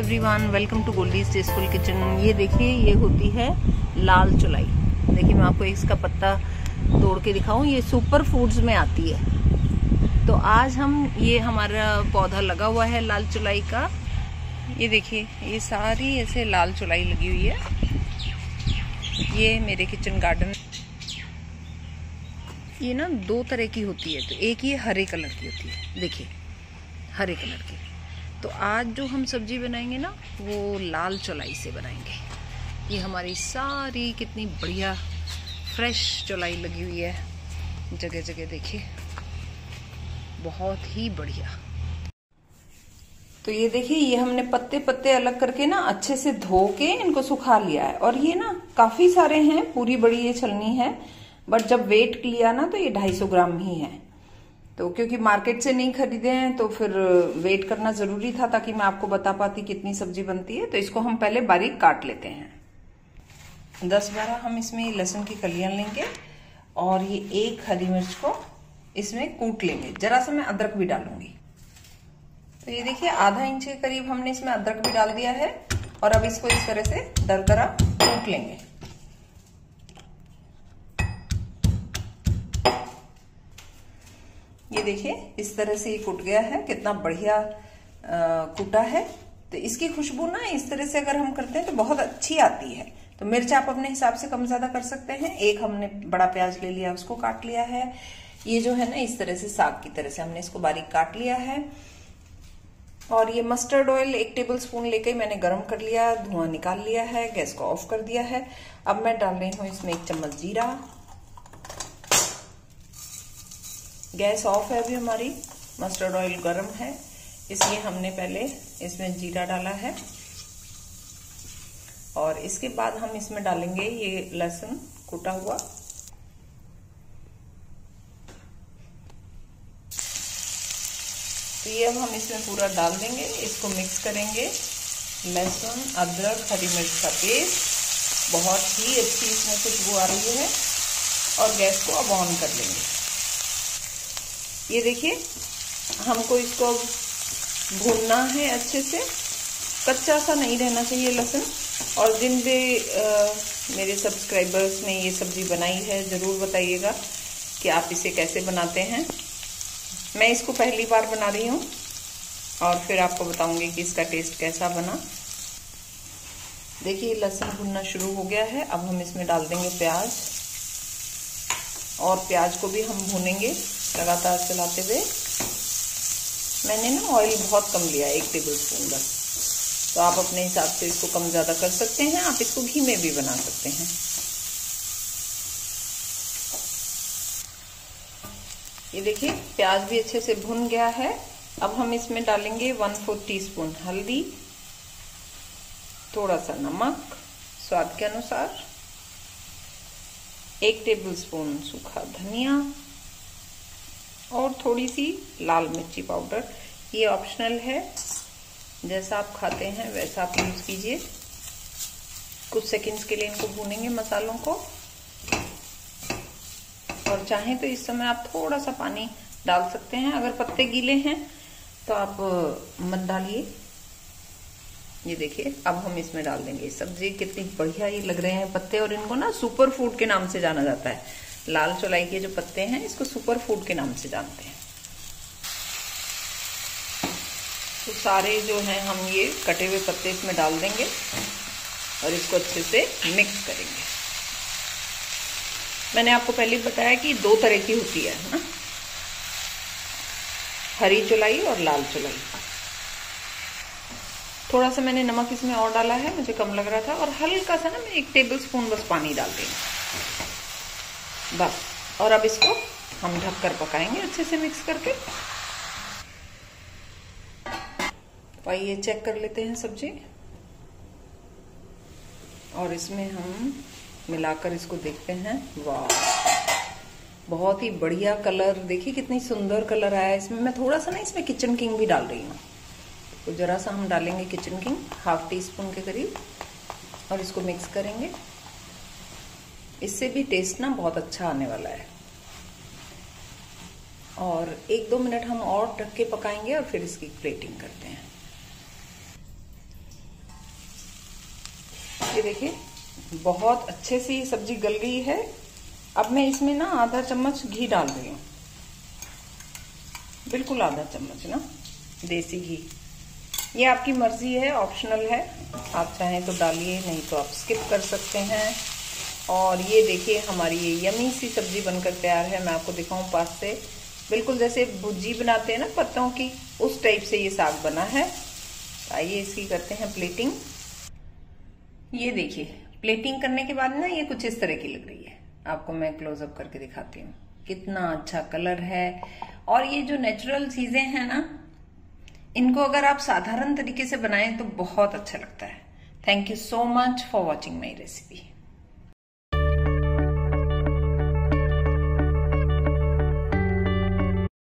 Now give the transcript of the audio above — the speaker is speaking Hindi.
Everyone welcome to Goldie tasteful kitchen ये देखिए, ये होती है लाल चुलाई। देखिए, मैं आपको इसका पत्ता तोड़ के दिखाऊँ। ये सुपर फूड्स में आती है। तो आज हम, ये हमारा पौधा लगा हुआ है लाल चुलाई का। ये देखिए, ये सारी ऐसे लाल चुलाई लगी हुई है। ये मेरे किचन गार्डन ये ना दो तरह की होती है। तो एक ये हरे कलर की होती है। देखिए, हरे कलर की। तो आज जो हम सब्ज़ी बनाएँगे ना, वो लाल चौलाई से बनाएँगे। ये हमारी सारी कितनी बढ़िया फ्रेश चौलाई लगी हुई है। जगह जगह देखिए। बहुत ही बढ़िया। तो ये देखिए, ये हमने पत्ते पत्ते अलग करके ना, अच्छे से धो के इनको सुखा लिया है। और ये ना, काफ़ी सारे हैं, पूरी बड़ी ये छलनी है। बट जब वेट लिया ना तो ये 250 ग्राम ही है। तो क्योंकि मार्केट से नहीं खरीदे हैं तो फिर वेट करना ज़रूरी था ताकि मैं आपको बता पाती कितनी सब्ज़ी बनती है। तो इसको हम पहले बारीक काट लेते हैं। दस बारह हम इसमें लहसुन की कलियाँ लेंगे और ये एक हरी मिर्च को इसमें कूट लेंगे। जरा सा मैं अदरक भी डालूँगी। तो ये देखिए, आधा इंच के करीब हमने इसमें अदरक भी डाल दिया है और अब इसको इस तरह से दरदरा कूट लेंगे। ये देखिए, इस तरह से ये कुट गया है, कितना बढ़िया कुटा है। तो इसकी खुशबू ना, इस तरह से अगर हम करते हैं तो बहुत अच्छी आती है। तो मिर्च आप अपने हिसाब से कम ज़्यादा कर सकते हैं। एक हमने बड़ा प्याज ले लिया, उसको काट लिया है। ये जो है ना, इस तरह से साग की तरह से हमने इसको बारीक काट लिया है। और ये मस्टर्ड ऑयल एक टेबल स्पून लेके मैंने गरम कर लिया, धुआँ निकाल लिया है, गैस को ऑफ़ कर दिया है। अब मैं डाल रही हूँ इसमें एक चम्मच जीरा। गैस ऑफ़ है अभी हमारी। मस्टर्ड ऑयल गर्म है। इसलिए हमने पहले इसमें जीरा डाला है। और इसके बाद हम इसमें डालेंगे ये लहसुन कुटा हुआ। तो ये अब हम इसमें पूरा डाल देंगे। इसको मिक्स करेंगे। लहसुन, अदरक, हरी मिर्च का पेस्ट। बहुत ही अच्छी इसमें खुशबू आ रही है। और गैस को अब ऑन कर लेंगे। ये देखिए, हमको इसको भूनना है अच्छे से। कच्चा सा नहीं रहना चाहिए लहसुन। और जिन भी मेरे सब्सक्राइबर्स ने ये सब्ज़ी बनाई है, ज़रूर बताइएगा कि आप इसे कैसे बनाते हैं। मैं इसको पहली बार बना रही हूँ और फिर आपको बताऊँगी कि इसका टेस्ट कैसा बना। देखिए, लहसुन भुनना शुरू हो गया है। अब हम इसमें डाल देंगे प्याज। और प्याज को भी हम भूनेंगे। लगातार चलाते हुए मैंने ना ऑयल बहुत कम लिया एक टेबल स्पून बस। तो आप अपने हिसाब से इसको कम ज़्यादा कर सकते हैं, आप इसको घी में भी बना सकते हैं। ये देखिए, प्याज भी अच्छे से भुन गया है। अब हम इसमें डालेंगे वन फोर्थ टी स्पून हल्दी, थोड़ा सा नमक, स्वाद के अनुसार, एक टेबल स्पून सूखा धनिया और थोड़ी सी लाल मिर्ची पाउडर। ये ऑप्शनल है। जैसा आप खाते हैं, वैसा आप यूज़ कीजिए। कुछ सेकंड्स के लिए इनको भूनेंगे मसालों को। और चाहें तो इस समय आप थोड़ा सा पानी डाल सकते हैं। अगर पत्ते गीले हैं तो आप मत डालिए। ये देखिए, अब हम इसमें डाल देंगे। सब्ज़ी कितनी बढ़िया ये लग रहे हैं पत्ते। और इनको ना सुपर फ़ूड के नाम से जाना जाता है। लाल चौलाई के जो पत्ते हैं, इसको सुपर फ़ूड के नाम से जानते हैं। तो सारे जो हैं, हम ये कटे हुए पत्ते इसमें डाल देंगे और इसको अच्छे से मिक्स करेंगे। मैंने आपको पहले बताया कि दो तरह की होती है ना? हरी चुलाई और लाल चुलाई। थोड़ा सा मैंने नमक इसमें और डाला है, मुझे कम लग रहा था, और हल्का सा ना मैं एक टेबल स्पून बस पानी डाल देंगे। बस। और अब इसको हम ढककर पकाएँगे अच्छे से मिक्स करके। तो आइए चेक कर लेते हैं सब्ज़ी। और इसमें हम मिलाकर इसको देखते हैं। वाह! बहुत ही बढ़िया कलर देखिए कितनी सुंदर कलर आया इसमें। मैं थोड़ा सा ना इसमें किचन किंग भी डाल रही हूँ। तो ज़रा सा हम डालेंगे kitchen king half teaspoon के करीब। और इसको मिक्स करेंगे। इससे भी टेस्ट ना बहुत अच्छा आने वाला है। और एक दो मिनट हम और ढक के पकाएँगे और फिर इसकी प्लेटिंग करते हैं। ये देखिए, बहुत अच्छे से ये सब्ज़ी गल गई है। अब मैं इसमें ना आधा चम्मच घी डाल रही हूँ। बिल्कुल आधा चम्मच ना, देसी घी। ये आपकी मर्ज़ी है ऑप्शनल है। आप चाहें तो डालिए, नहीं तो आप स्किप कर सकते हैं। और ये देखिए, हमारी ये यमी सी सब्ज़ी बनकर तैयार है। मैं आपको दिखाऊँ पास से बिल्कुल जैसे भुजी बनाते हैं ना, पत्तों की, उस टाइप से ये साग बना है। आइए इसकी करते हैं प्लेटिंग ये देखिए प्लेटिंग करने के बाद ना ये कुछ इस तरह की लग रही है। आपको मैं क्लोजअप करके दिखाती हूँ। कितना अच्छा कलर है। और ये जो नेचुरल चीज़ें हैं ना, इनको अगर आप साधारण तरीके से बनाएँ तो बहुत अच्छा लगता है। Thank you so much for watching my recipe